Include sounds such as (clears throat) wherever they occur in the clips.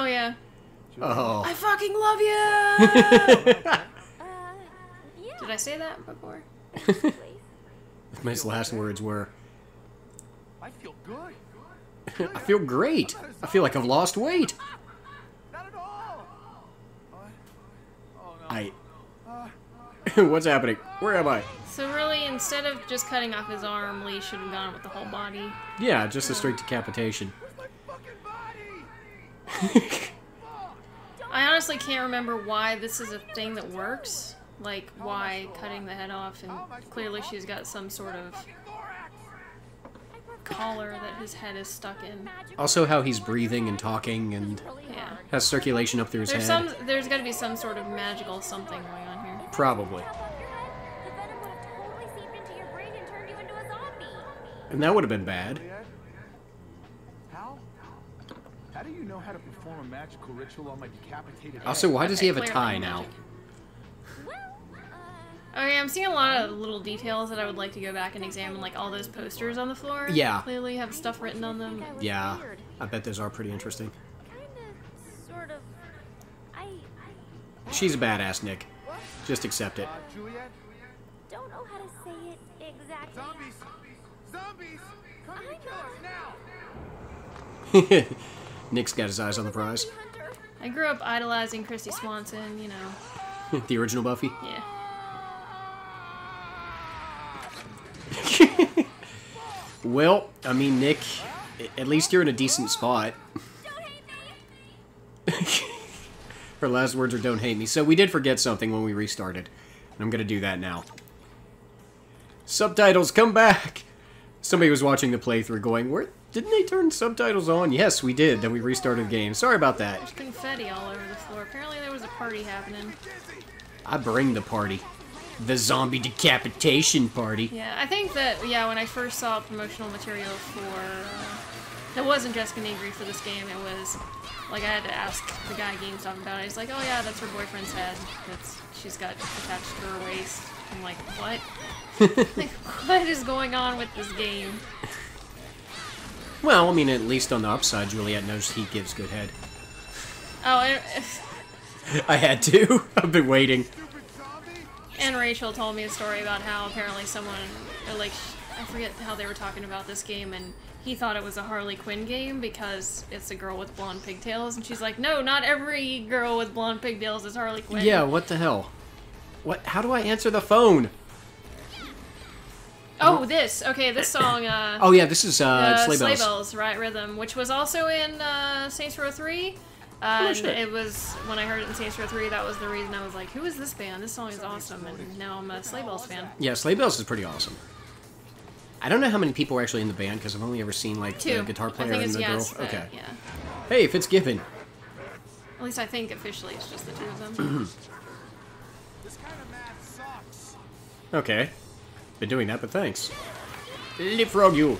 Oh yeah. Oh. I fucking love you. (laughs) Uh, yeah. Did I say that before? Please. His last words were, I feel good. (laughs) I feel great. I feel like I've lost weight. Not at all. Oh no. I. (laughs) What's happening? Where am I? So really, instead of just cutting off his arm, Lee should have gone with the whole body. Yeah, just a straight decapitation. My fucking body. I honestly can't remember why this is a thing that works. Like, why cutting the head off, and clearly she's got some sort of collar that his head is stuck in. Also, how he's breathing and talking and Yeah. has circulation up through his There's head. some, there's gotta be some sort of magical something going on here. Probably. Up your head, the venom would have totally seeped into your brain and turned you into a zombie. And that would have been bad. Juliet? How? How do you know how to perform a magical ritual on my decapitated Also, why does he have a tie now? Uh, Okay, I'm seeing a lot of little details that I would like to go back and examine, like all those posters on the floor. Yeah. Clearly have stuff written on them. Yeah. I bet those are pretty interesting. Kinda, sort of. I, I She's a badass, Nick. Just accept it. Uh, Juliet? don't know how to say it exactly. Zombies! Zombies! Come and kill us know. now! (laughs) Nick's got his eyes on the prize. I grew up idolizing Kristy Swanson, you know. (laughs) the original Buffy. Yeah. (laughs) Well, I mean, Nick, at least you're in a decent spot. Don't hate me. Her last words are "Don't hate me." So we did forget something when we restarted, and I'm gonna do that now. Subtitles, come back! Somebody was watching the playthrough, going, "Where didn't they turn subtitles on?" Yes, we did. Then we restarted the game. Sorry about that. There's confetti all over the floor. Apparently there was a party happening. I bring the party, the zombie decapitation party. Yeah, I think that, yeah, when I first saw promotional material for, uh, it wasn't Jessica Nigri for this game, it was, like, I had to ask the guy at GameStop about it. He's like, oh yeah, that's her boyfriend's head. That's, she's got attached to her waist. I'm like, what? (laughs) (laughs) like, what is going on with this game? Well, I mean, at least on the upside, Juliet knows he gives good head. Oh, and, (laughs) I had to. (laughs) I've been waiting. And Rachel told me a story about how apparently someone, or like, I forget how they were talking about this game, and he thought it was a Harley Quinn game because it's a girl with blonde pigtails, and she's like, no, not every girl with blonde pigtails is Harley Quinn. Yeah, what the hell? What? How do I answer the phone? Oh, this. Okay, this (coughs) song. Uh, Oh yeah, this is uh, uh, Sleigh Sleigh Bells. Bells, Riot Rhythm, which was also in uh, Saints Row Three. Uh, and shit. it was when I heard it in Saints Row Three. That was the reason I was like, "Who is this band? This song is awesome!" And now I'm a Sleigh Bells fan. Yeah, Sleigh Bells is pretty awesome. I don't know how many people are actually in the band because I've only ever seen like Two. the guitar I player think and it's the yes, girl. but, Okay. Yeah. Hey, Fitzgibbon. At least I think officially it's just the two of them. (clears throat) This kind of math sucks. Okay. Been doing that, but thanks. Leapfrog you.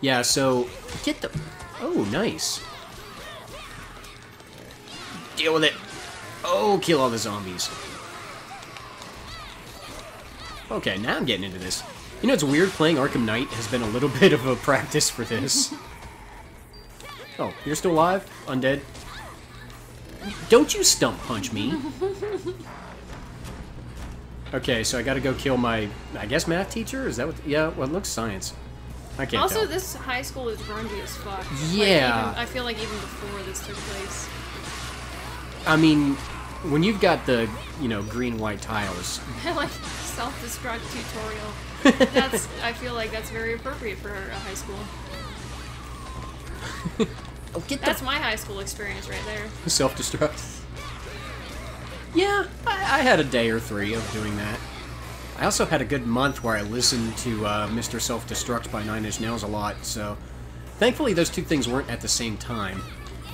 Yeah, so get the. Oh, nice. Deal with it. Oh, kill all the zombies. Okay, now I'm getting into this. You know, it's weird playing Arkham Knight has been a little (laughs) bit of a practice for this. (laughs) oh, you're still alive? Undead? Don't you stump punch me. (laughs) Okay, so I gotta go kill my, I guess, math teacher? Is that what, yeah, well, it looks science. I can't also, tell. this high school is grungy as fuck. Like, Yeah. even- I feel like even before this took place. I mean, when you've got the, you know, green-white tiles, (laughs) like self-destruct tutorial. (laughs) That's. I feel like that's very appropriate for a high school. (laughs) oh, get That's my high school experience right there. self-destruct. Yeah, I, I had a day or three of doing that. I also had a good month where I listened to uh, Mr. Self-Destruct by Nine Inch Nails a lot, so thankfully those two things weren't at the same time.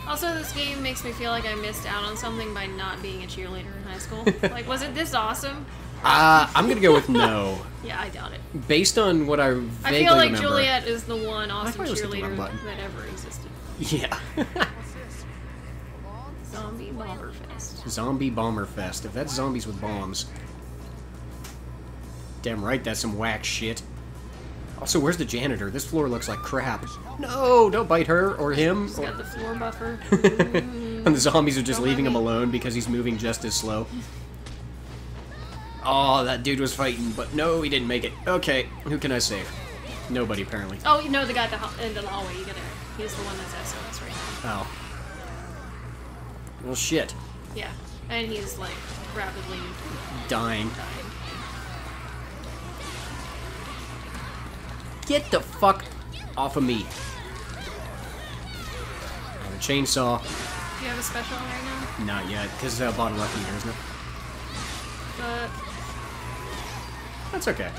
Also, this game makes me feel like I missed out on something by not being a cheerleader in high school. (laughs) like, was it this awesome? Uh, I'm gonna go with no. (laughs) Yeah, I doubt it. Based on what I vaguely I feel like remember. Juliet is the one awesome the cheerleader that ever existed. Yeah. (laughs) Zombie Bomber Fest. Zombie Bomber Fest. If that's zombies with bombs. Damn right, that's some whack shit. Also, where's the janitor? This floor looks like crap. No, don't bite her or him. He's Or... got the floor buffer. (laughs) and the zombies are just Don't leaving him alone because he's moving just as slow. Oh, that dude was fighting, but no, he didn't make it. Okay, who can I save? Nobody, apparently. Oh, you know the guy at the end of the hallway. You gotta. He's the one that's SOS right now. Oh. Well, shit. Yeah, and he's like rapidly Dying. dying. Get the fuck off of me. Oh, a chainsaw. Do you have a special right now? Not yet, because uh, bottom left here, isn't it? But That's okay.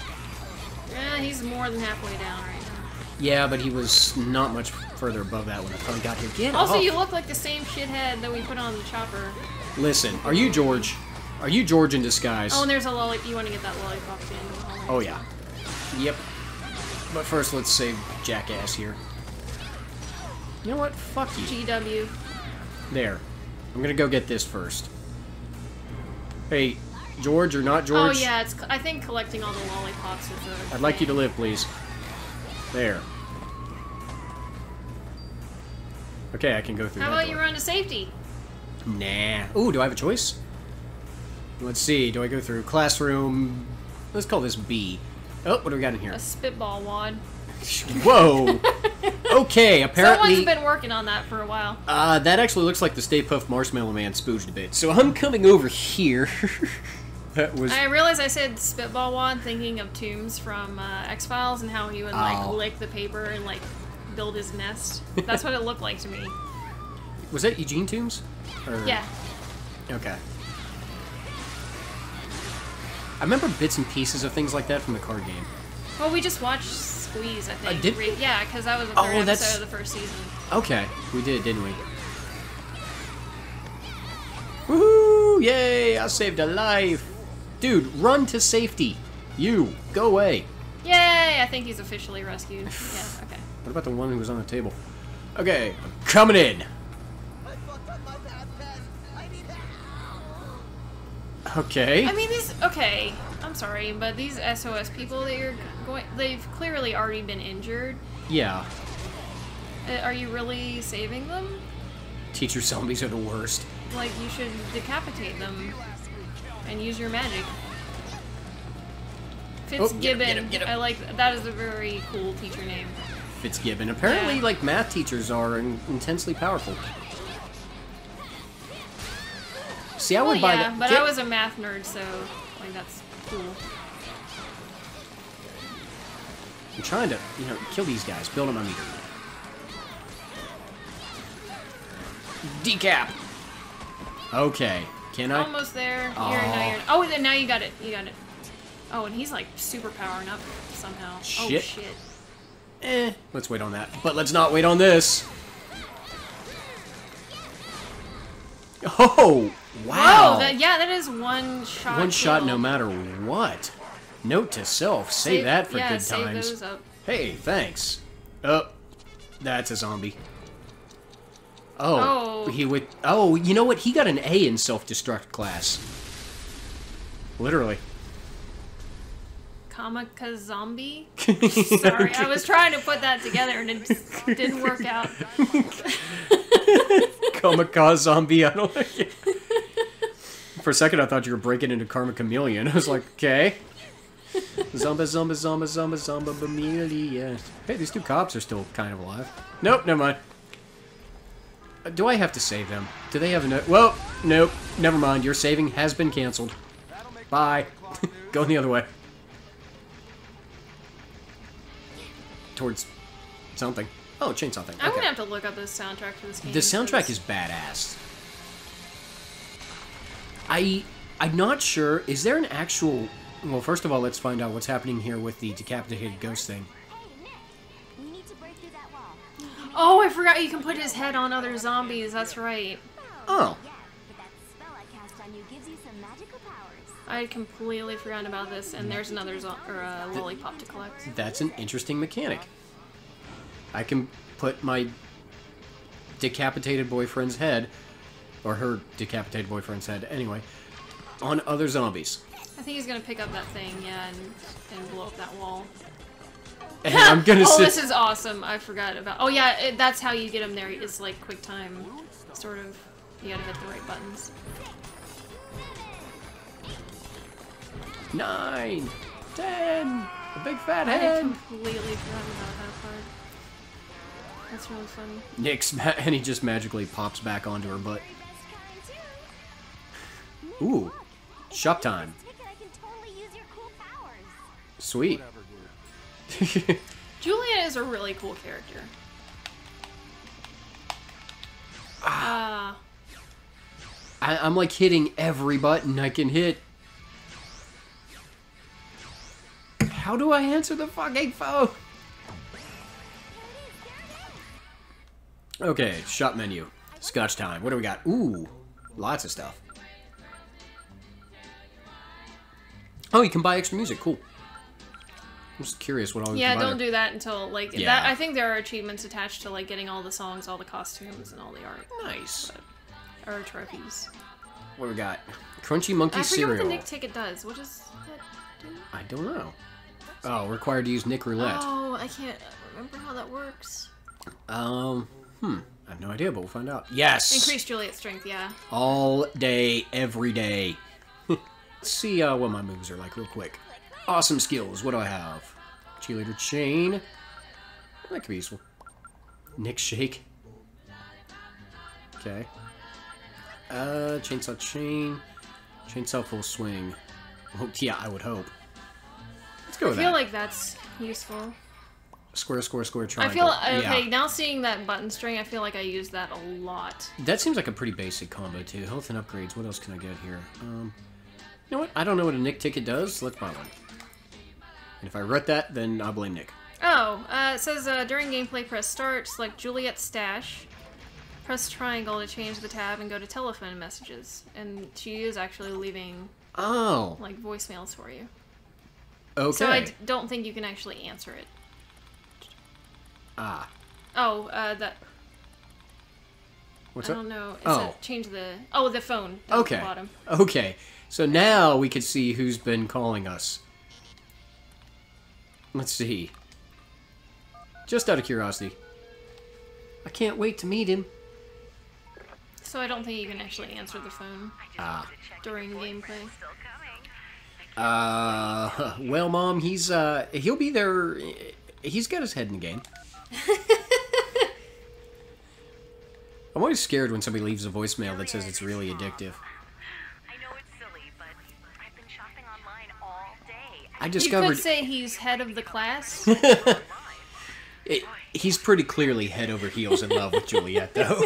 yeah, he's more than halfway down right now. Yeah, but he was not much further above that when I finally got here. Get Also, off. you look like the same shithead that we put on the chopper. Listen, are you George? Are you George in disguise? Oh, and there's a lolly. You want to get that lollipop at the end of the hallway. Oh, yeah. Yep. But first, let's save Jackass here. You know what? Fuck you. GW. There. I'm gonna go get this first. Hey, George or not George? Oh yeah, it's. I think collecting all the lollipops is a. I'd like you to live, please. There. Okay, I can go through How about you run to safety? Nah. Ooh, do I have a choice? Let's see. Do I go through classroom? Let's call this B. Oh, what do we got in here? A spitball wad. (laughs) Whoa. (laughs) okay, apparently. Someone's been working on that for a while. Uh, that actually looks like the Stay Puft Marshmallow Man spooged a bit. So I'm coming over here. (laughs) that was. I realize I said spitball wad, thinking of Tooms from uh, X Files and how he would like Oh. lick the paper and like build his nest. (laughs) That's what it looked like to me. Was that Eugene Tooms? Or- Yeah. Okay. I remember bits and pieces of things like that from the card game. Well, we just watched Squeeze, I uh, think. did Re- yeah, because that was the Oh, third that's- episode of the first season. Okay, we did, didn't we? Woohoo! Yay! I saved a life! Dude, run to safety! You, go away! Yay! I think he's officially rescued. (sighs) yeah. Okay. What about the one who was on the table? Okay, I'm coming in! Okay. I mean, these. Okay, I'm sorry, but these SOS people that you're going. They've clearly already been injured. yeah. Uh, Are you really saving them? Teacher zombies are the worst. Like, you should decapitate them and use your magic. Oh, get him, Fitzgibbon. get him, get him. I like that is a very cool teacher name. Fitzgibbon. Apparently, like, math teachers are in- intensely powerful. See, I Well, would buy yeah, that. but Get- I was a math nerd, so like that's cool. I'm trying to, you know, kill these guys, build them a meter. Decap! Okay, can I? Almost there. You're, now you're, oh, then now you got it. You got it. Oh, and he's like super powering up somehow. Oh Shit. Eh, let's wait on that. But let's not wait on this. Oh, wow. Whoa, that, yeah, that is one shot. One shot no matter what. Note to self, save, that for yeah, good save times. those up. Hey, thanks. Oh, that's a zombie. Oh, Oh. he would. Oh, you know what? He got an A in self-destruct class. Literally. Kamika zombie. (laughs) Sorry, I was trying to put that together and it just didn't work out. (laughs) Kamikaze zombie. I don't like it. For a second, I thought you were breaking into Karma Chameleon. (laughs) I was like, okay. Zomba, zomba, zomba, zomba, zomba, Bamelia. Hey, these two cops are still kind of alive. Nope, never mind. Uh, Do I have to save them? Do they have a note? Well, nope. Never mind. Your saving has been canceled. Bye. Going the other way. Towards something. Oh, chainsaw thing. I'm Okay. gonna have to look up the soundtrack for this game. The soundtrack because- is badass. I I'm not sure. Is there an actual? Well, first of all, let's find out what's happening here with the decapitated ghost thing. Hey, Nick. We need to break through that wall. Oh, I forgot you can put his head on other zombies. That's right. Oh, Yeah, but that spell I cast on you gives you some magical powers. I had completely forgotten about this, and there's another or uh, a lollipop to collect. that's an interesting mechanic. I can put my decapitated boyfriend's head, or her decapitated boyfriend's head, anyway, on other zombies. I think he's gonna pick up that thing, yeah, and, and blow up that wall. And I'm gonna (laughs) oh, this is awesome. I forgot about. Oh yeah, it, that's how you get him there. It's like quick time, sort of. You gotta hit the right buttons. Nine, ten, a big fat I head. completely forgot about that part. That's really funny. Nick's ma- (laughs) and he just magically pops back onto her butt. Ooh, shop time. Ticket, I can totally use your cool powers. Sweet. (laughs) Juliet is a really cool character. Ah. I, I'm like hitting every button I can hit. How do I answer the fucking phone? Okay, shop menu. Scotch time. What do we got? Ooh, lots of stuff. Oh, you can buy extra music. Cool. I'm just curious what all you yeah, don't do that until like Yeah. that. I think there are achievements attached to like getting all the songs, all the costumes, and all the art Nice. or trophies. What do we got? Crunchy Monkey I forget what the Nick ticket does. What does that do? I don't know. Oh, required to use Nick Roulette. Oh, I can't remember how that works. Um, hmm. I have no idea, but we'll find out. Yes! Increase Juliet's strength, yeah. All day, every day. Let's (laughs) see uh, what my moves are like real quick. Awesome skills. What do I have? Cheerleader chain. That could be useful. Nick shake. Okay. Uh, chainsaw chain. Chainsaw full swing. Oh, yeah, I would hope. Let's go I with feel that. like that's useful. Square, square, square, triangle. I feel okay Yeah. now seeing that button string. I feel like I use that a lot. That seems like a pretty basic combo too. Health and upgrades. What else can I get here? Um, you know what? I don't know what a Nick ticket does. Let's buy one. And if I rut that, then I'll blame Nick. Oh, uh, it says uh, during gameplay, press start, select Juliet's stash, press triangle to change the tab, and go to telephone messages. And she is actually leaving Oh, like voicemails for you. Okay. So I d- don't think you can actually answer it. ah, Oh, uh, that what's I up? don't know. Oh. change the oh the phone. Okay. The bottom. Okay. So now we can see who's been calling us. Let's see. Just out of curiosity. I can't wait to meet him. So I don't think you can actually answer the phone Ah. during gameplay. Uh, (laughs) well, mom, he's uh, he'll be there. He's got his head in the game. (laughs) I'm always scared when somebody leaves a voicemail that says it's really addictive. I know it's silly, but I've been shopping online all day. I You could say he's head of the class. (laughs) it, he's pretty clearly head over heels in love with Juliet, though.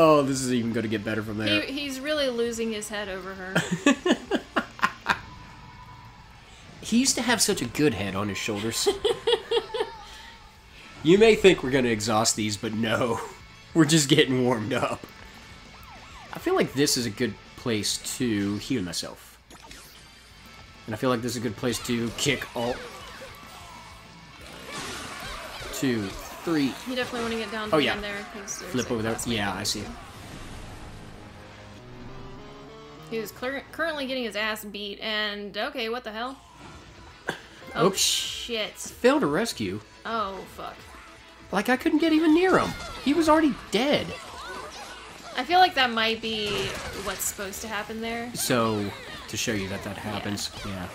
Oh, this is even going to get better from he, there. he's really losing his head over her. (laughs) He used to have such a good head on his shoulders. (laughs) you may think we're going to exhaust these, but no. (laughs) We're just getting warmed up. I feel like this is a good place to heal myself. And I feel like this is a good place to kick all. Two, three, You definitely want to get down to Oh, yeah. there. flip over there. Yeah. I see. He was currently getting his ass beat, and okay, what the hell? Oh Oops. shit! Failed to rescue. Oh fuck! Like I couldn't get even near him. He was already dead. I feel like that might be what's supposed to happen there. So, to show you that that happens, yeah.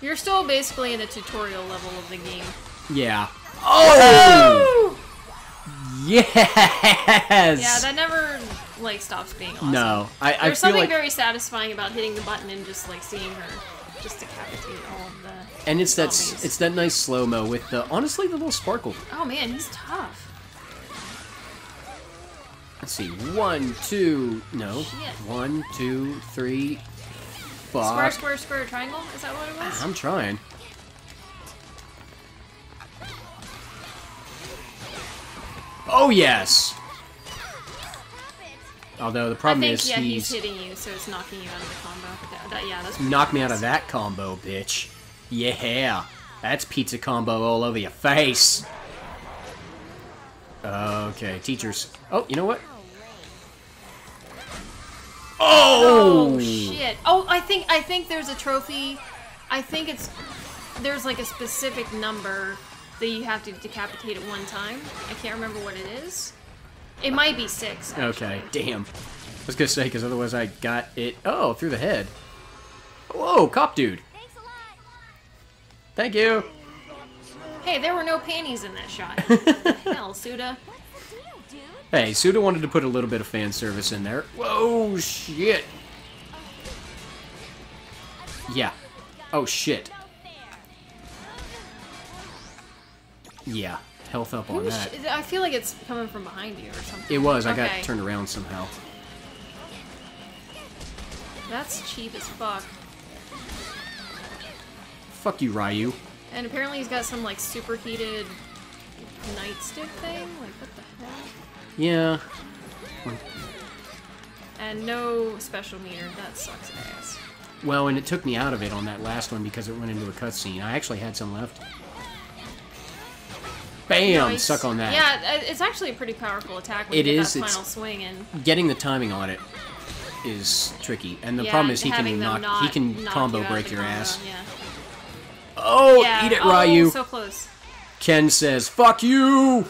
You're still basically in the tutorial level of the game. Yeah. Oh! oh! Yes! Yeah, that never like stops being awesome. No, I, I There's feel something like, very satisfying about hitting the button and just like seeing her just decapitate all of the. and it's that it's that nice slow mo with the honestly the little sparkle. Oh man, he's tough. Let's see, one, two, no, Shit. one, two, three, Square, fuck. square, square, triangle. Is that what it was? I'm trying. Oh yes. Although the problem think is yeah, he's, he's hitting you, so it's knocking you out of the combo. That, that- yeah, that's knocked me out of that combo, bitch. Yeah, that's pizza combo all over your face. Okay, teachers. Oh, you know what? Oh! Oh shit! Oh, I think I think there's a trophy. I think it's there's like a specific number that you have to decapitate at one time. I can't remember what it is. It might be six. actually. Okay, damn. I was gonna say, because otherwise I got it. Oh, through the head. Whoa, cop dude. Thanks a lot. Thank you. Hey, there were no panties in that shot. (laughs) Hell, Suda. Hey, Suda wanted to put a little bit of fan service in there. Whoa, shit. Yeah. Oh, shit. Yeah. Health up on that. I feel like it's coming from behind you or something. It was. I got Okay. turned around somehow. That's cheap as fuck. Fuck you, Ryu. And apparently he's got some like superheated nightstick thing. Like what the hell? Yeah. And no special meter. That sucks ass. Well, and it took me out of it on that last one because it went into a cutscene. I actually had some left. Bam! Nice. Suck on that. Yeah, uh, it's actually a pretty powerful attack when It you is, that final swing and Getting the timing on it is tricky, and the yeah, problem is he can knock, not he can combo you break your combo, ass. Yeah. Oh, yeah. eat it, oh, Ryu! so close. Ken says, "Fuck you."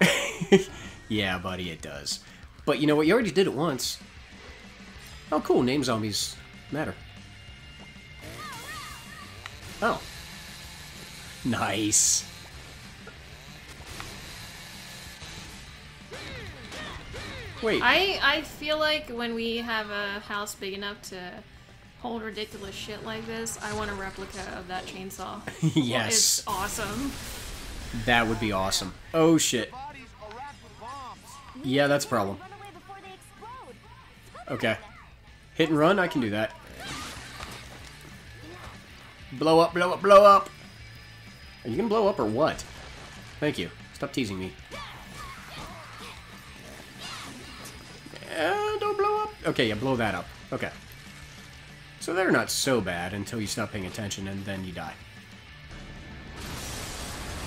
(laughs) yeah, buddy, it does. But you know what? You already did it once. Oh, cool. Name zombies matter. Oh. Nice. Wait. I I feel like when we have a house big enough to hold ridiculous shit like this, I want a replica of that chainsaw. (laughs) yes. It's awesome. That would be awesome. Oh, shit. Bodies are wrapped with bombs. Yeah, that's a problem. Run away before they explode. Okay. Hit and run, I can do that. Blow up, blow up, blow up! Are you gonna blow up or what? Thank you. Stop teasing me. Uh, don't blow up. Okay, yeah, blow that up. Okay. So they're not so bad until you stop paying attention and then you die.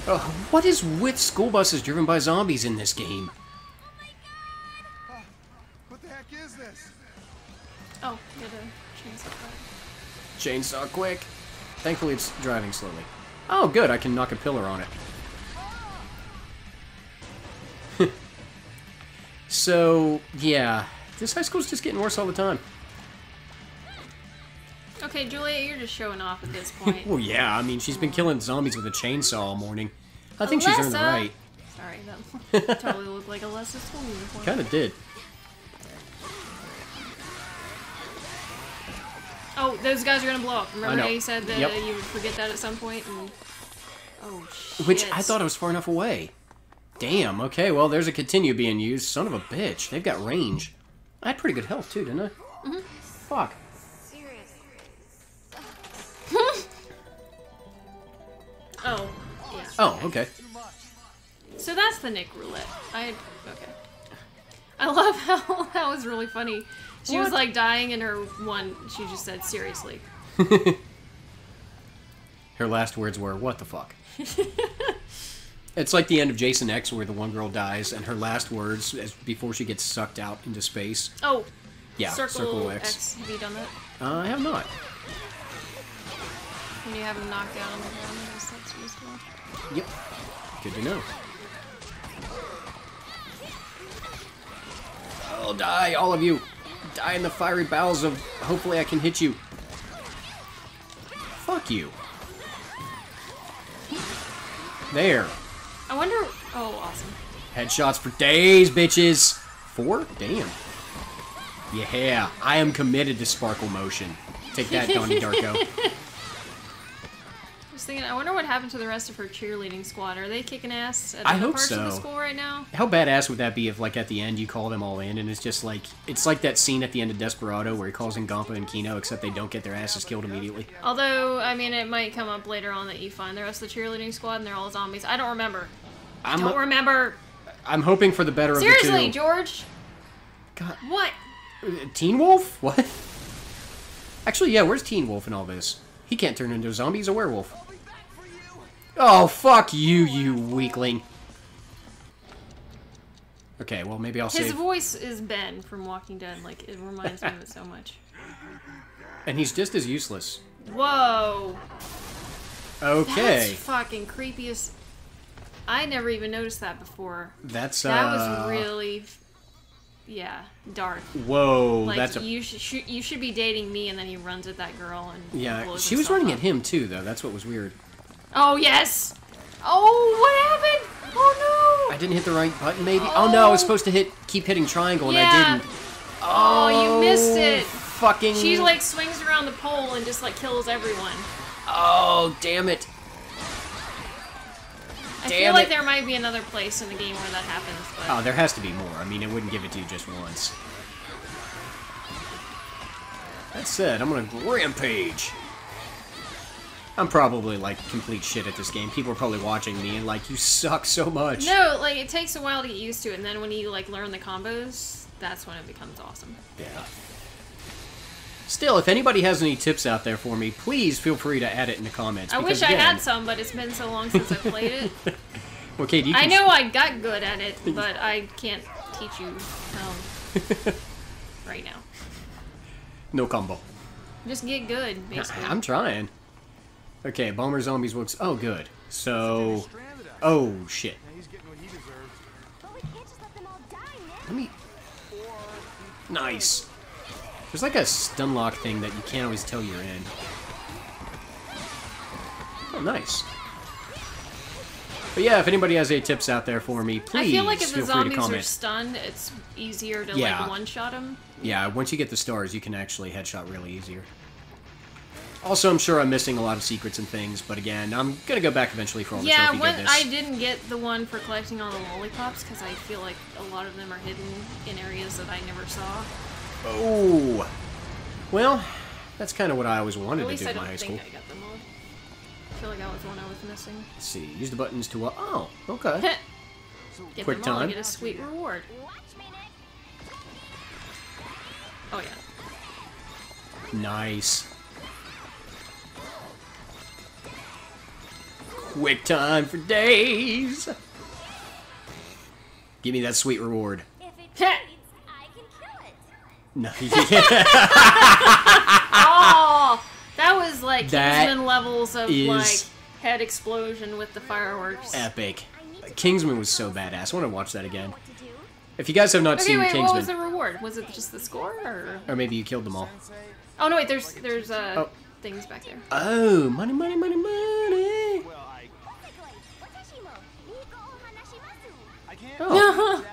Oh, what is with school buses driven by zombies in this game? What the heck is this? Oh, a chainsaw. Chainsaw quick. Thankfully, it's driving slowly. Oh, good. I can knock a pillar on it. (laughs) so, yeah. This high school's just getting worse all the time. Okay, Julia, you're just showing off at this (laughs) point. Well, yeah. I mean, she's been killing zombies with a chainsaw all morning. I think she's earned the right. Sorry, that (laughs) totally looked like Alessa's school uniform. Kind of did. Oh, those guys are gonna blow up. Remember know. how you said that Yep. you would forget that at some point? And... Oh, shit. Which I thought I was far enough away. Damn, okay, well, there's a continue being used. Son of a bitch. They've got range. I had pretty good health, too, didn't I? Mm-hmm. Fuck. Oh, yeah. Oh, okay. So that's the Nick roulette. I okay. I love (laughs) how that was really funny. She was like dying in her one. She just said seriously. (laughs) Her last words were, "What the fuck." (laughs) it's like the end of Jason X, where the one girl dies, and her last words, as before she gets sucked out into space. Oh, Yeah, circle, circle X. X. Have you done that? Uh, I have not. When you have him knocked down on the ground, Yep. Good to know. Oh, die, all of you! Die in the fiery bowels of. Hopefully, I can hit you. Fuck you. There. I wonder. Oh, awesome. Headshots for days, bitches. Four? Damn. Yeah, I am committed to sparkle motion. Take that, Donnie (laughs) Darko. I thinking. I wonder what happened to the rest of her cheerleading squad. Are they kicking ass at I other hope parts of the school right now? How badass would that be if, like, at the end you call them all in and it's just like it's like that scene at the end of Desperado where he calls in Campa and Quino, except they don't get their asses killed immediately. Although, I mean, it might come up later on that you find the rest of the cheerleading squad and they're all zombies. I don't remember. I'm Don't remember. I'm hoping for the better Seriously, of the George. two. God, What? Uh, Teen Wolf? What? Actually, yeah. Where's Teen Wolf in all this? He can't turn into a zombie. He's a werewolf. Oh, fuck you, you weakling. Okay, well maybe I'll His save. voice is Ben from Walking Dead. Like it reminds me of it so much. And he's just as useless. Whoa. Okay. That's fucking creepy as. I never even noticed that before. That's, That uh. was really, yeah, dark. Whoa, Like that's a. you should sh- you should be dating me, and then he runs at that girl and Yeah, she was running up. at him too, though. That's what was weird. Oh yes. Oh, what happened? Oh no. I didn't hit the right button, maybe. Oh, no, I was Oh. supposed to hit keep hitting triangle, and I didn't. Oh, you oh, missed it. Fucking. She like swings around the pole and just like kills everyone. Oh, damn it! I Damn feel like it. there might be another place in the game where that happens, but Oh, there has to be more. I mean, it wouldn't give it to you just once. That said, I'm gonna rampage. I'm probably like complete shit at this game. People are probably watching me and like, you suck so much. no, like it takes a while to get used to it, and then when you like learn the combos, that's when it becomes awesome. Yeah. Still, if anybody has any tips out there for me, please feel free to add it in the comments. I wish I again- had some, but it's been so long since I played it. (laughs) Well, Kate, you I know I got good at it, but I can't teach you um, how (laughs) right now. No combo. Just get good, basically. I'm trying. Okay, Bomber Zombies looks. Oh, good. So. Oh, shit. He's getting what he deserves. But we can't just let them all die, Nick. Let me. Nice. There's like a stun lock thing that you can't always tell you're in. Oh, nice. But yeah, if anybody has any tips out there for me, please I feel like if the zombies are stunned, it's easier to Yeah. like one-shot them. Yeah, once you get the stars, you can actually headshot really easier. Also, I'm sure I'm missing a lot of secrets and things, but again, I'm gonna go back eventually for all the Yeah, trophy when goodness. I didn't get the one for collecting all the lollipops because I feel like a lot of them are hidden in areas that I never saw. Oh, well, that's kind of what I always wanted At to do in my high think school. I got them all. I feel like that was the one I was missing. Let's see, use the buttons to. Uh, oh, okay. (laughs) get Quick them all, time. get a sweet reward. Watch me, Nick. Oh yeah. Nice. Quick time for days. Give me that sweet reward. Bleeds, I can kill it. No, (laughs) Oh, that was like That Kingsman levels of like head explosion with the fireworks. epic. Kingsman was so badass. I want to watch that again. If you guys have not Okay, seen wait, what was the reward? Was it just the score, or? or maybe you killed them all. Oh no, wait. There's there's uh Oh. things back there. Oh, money, money, money, money. (laughs)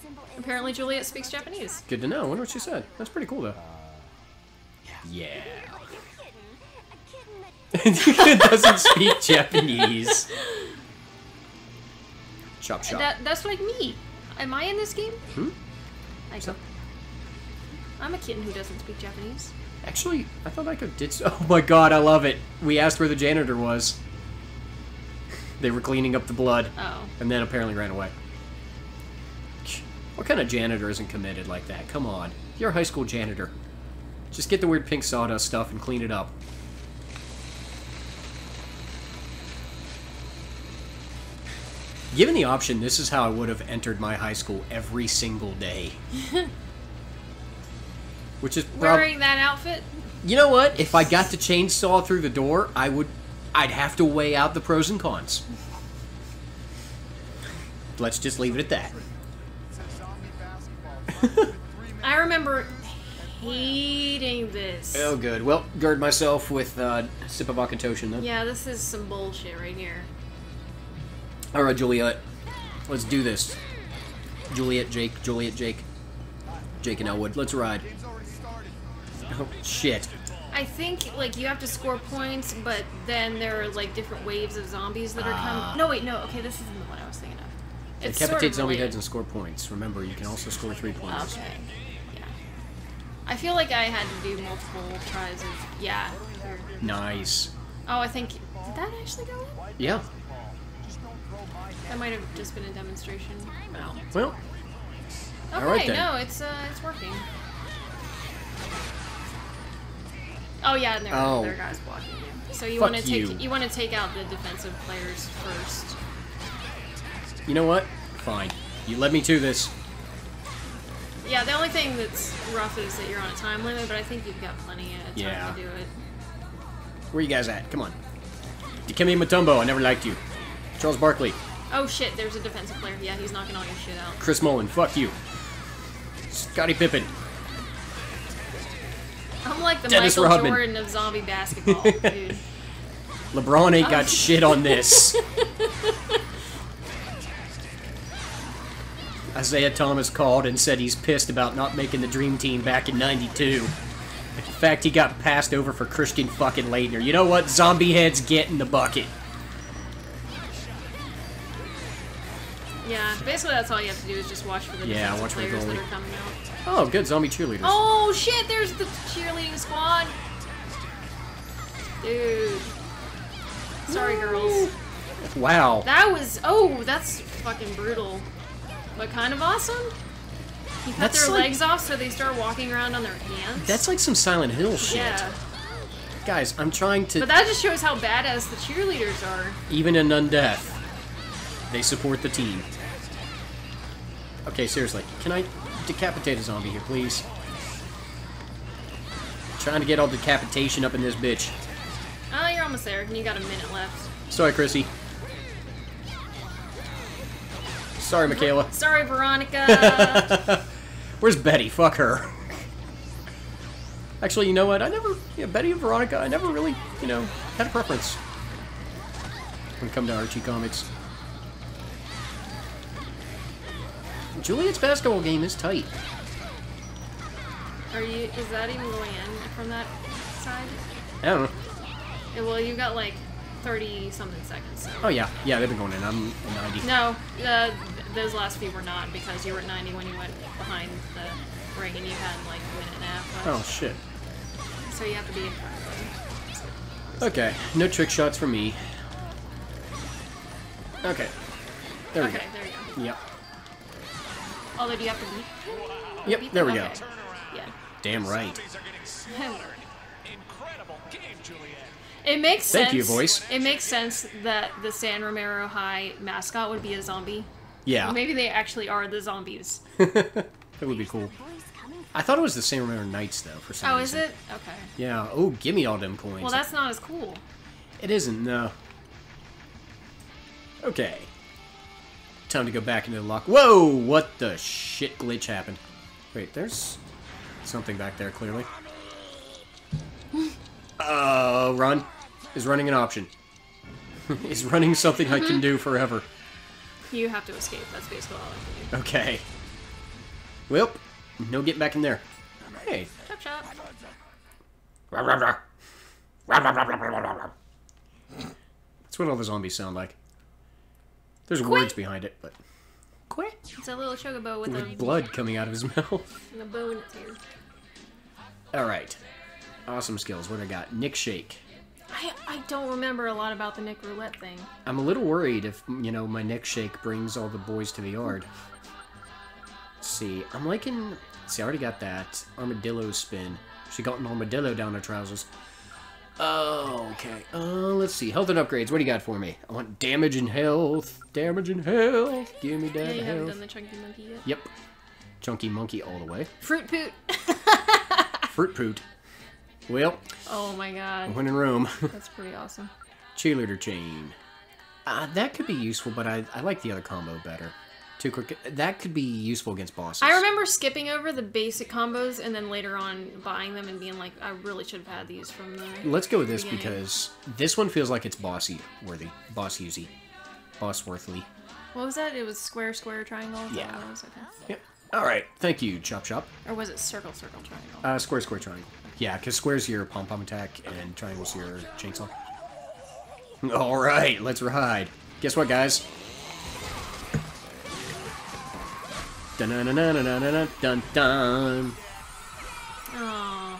simple (laughs) Apparently, Juliet speaks Japanese. Good to know. I wonder what she said. That's pretty cool, though. Yeah. Like kitten. A kitten that Doesn't speak Japanese. Chop chop. That that's like me. Am I in this game? Hmm? I go. I'm a kitten who doesn't speak Japanese. Actually, I thought I could did. So (laughs) oh my god, I love it. We asked where the janitor was. They were cleaning up the blood, Oh. and then apparently ran away. What kind of janitor isn't committed like that? Come on, you're a high school janitor. Just get the weird pink sawdust stuff and clean it up. Given the option, this is how I would have entered my high school every single day. (laughs) Which is Wearing that outfit? you know what? If I got to chainsaw through the door, I would. I'd have to weigh out the pros and cons. Let's just leave it at that. I remember hating this. Oh, good. Well, gird myself with uh, a sip of Akatoshin then. Yeah, this is some bullshit right here. All right, Juliet. Let's do this. Juliet, Jake, Juliet, Jake, Jake and Elwood. Let's ride. Oh shit. I think like you have to score points, but then there are like different waves of zombies that are Ah. coming. No, wait, no. Okay, this isn't the one I was thinking of. It's sort Decapitate of zombie related. heads and score points. Remember, you can also score three points. Okay. Yeah. I feel like I had to do multiple tries of yeah. Nice. Oh, I think did that actually go in? Yeah. That might have just been a demonstration. Well, Okay, right then. no, it's uh, it's working. Oh yeah, and there, Oh. there are guys blocking you. So you want to take you. you, want to take out the defensive players first. You know what? Fine. You led me to this. Yeah, the only thing that's rough is that you're on a time limit, but I think you've got plenty of time Yeah. to do it. Where are you guys at? Come on. Dikembe Mutombo, I never liked you. Charles Barkley. Oh shit, there's a defensive player. Yeah, he's knocking all your shit out. Chris Mullin, fuck you. Scottie Pippen. I'm like the Dennis Michael Rodman. Jordan of zombie basketball, (laughs) dude. LeBron ain't Oh. got shit on this. (laughs) Isiah Thomas called and said he's pissed about not making the Dream Team back in 92. In fact, he got passed over for Christian fucking Laettner. You know what? Zombie heads get in the bucket. Basically that's all you have to do is just watch for the Yeah, watch for the that are coming out. Oh, good zombie cheerleaders. Oh shit, there's the cheerleading squad. Dude. Sorry, girls. Wow. That was oh, that's fucking brutal, but kind of awesome. You cut That's their like- legs off so they start walking around on their hands. That's like some Silent Hill shit. yeah, Guys, I'm trying to. but that just shows how badass the cheerleaders are. Even in Undeath, they support the team. Okay, seriously, can I decapitate a zombie here, please? Trying to get all decapitation up in this bitch. Oh, you're almost there, and you got a minute left. Sorry, Chrissy. Sorry, Michaela. Sorry, Veronica. (laughs) Where's Betty? Fuck her. Actually, you know what? I never, yeah, Betty and Veronica, I never really, you know, had a preference when it come to Archie comics. Juliet's basketball game is tight. are you? Is that even going in from that side? I don't know. Yeah, well, you've got like thirty something seconds. So. Oh yeah, yeah, they've been going in. I'm 90. No, uh, those last few were not because you were at 90 when you went behind the ring and you had like a minute and a half Oh shit. So you have to be in front of them. Okay, no trick shots for me. Okay. There we go. Okay, there you go. go. Yep. Although, do you have to beat? Yep, beat there them? we go. Yeah. Damn right. Incredible game, Juliet. It makes sense. Thank you, voice. It makes sense that the San Romero High mascot would be a zombie. Yeah. Maybe they actually are the zombies. (laughs) That would be cool. I thought it was the San Romero Knights, though, for some Oh, is reason. it? Okay. Yeah. Oh, give me all them coins. Well, that's not as cool. It isn't, no. Okay. Time to go back into the lock. Whoa! What the shit glitch happened? Wait, there's something back there, clearly. Uh, run. Is running an option. (laughs) is running something I can do forever. You have to escape. That's basically all I can Okay. Well, no get back in there. Hey. Chop chop. That's what all the zombies sound like. There's words behind it, but quit. It's a little chocobo with, With a, blood coming out of his mouth. (laughs) and a bow in its ear. All right. Awesome skills. What I got? Nick Shake. I, I don't remember a lot about the Nick Roulette thing. I'm a little worried if, you know, my Nick Shake brings all the boys to the yard. Let's see. I'm liking... See, I already got that. Armadillo spin. She got an armadillo down her trousers. Oh, okay. Uh, let's see. Health and upgrades. What do you got for me? I want damage and health. Damage and health. Give me Yeah, that you haven't health. done the Chunky Monkey yet. Yep. Chunky monkey all the way. Fruit Poot. (laughs) Fruit poot. Well, oh my god. when in Rome. (laughs) That's pretty awesome. Cheerleader chain. Uh, that could be useful, but I, I like the other combo better. Too quick. That could be useful against bosses. I remember skipping over the basic combos and then later on buying them and being like, I really should have had these from the. Let's go with this beginning. because this one feels like it's bossy worthy. Boss usy. Boss worthly. What was that? It was square, square, triangle? Yeah. what it was? Okay. Yep. Alright. Thank you, Chop Chop. Or was it circle, circle, triangle? Uh, square, square, triangle. Yeah, because square's your pom pom attack and triangle's your chainsaw. Alright, let's ride. Guess what, guys? Dun dun dun dun dun dun dun.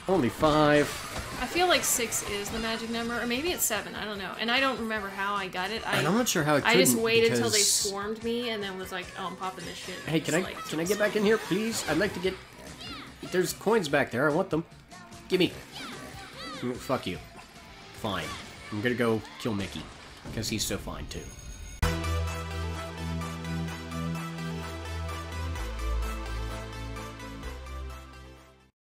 Only five. I feel like six is the magic number, or maybe it's seven. I don't know, and I don't remember how I got it. I, And I'm not sure how it I just waited till they because- swarmed me, and then was like, "Oh, I'm popping this shit." Hey, can I like, can I get back in here, please? I'd like to get. There's coins back there. I want them. Gimme. Mm, Fuck you. Fine. I'm gonna go kill Mickey because he's so fine too.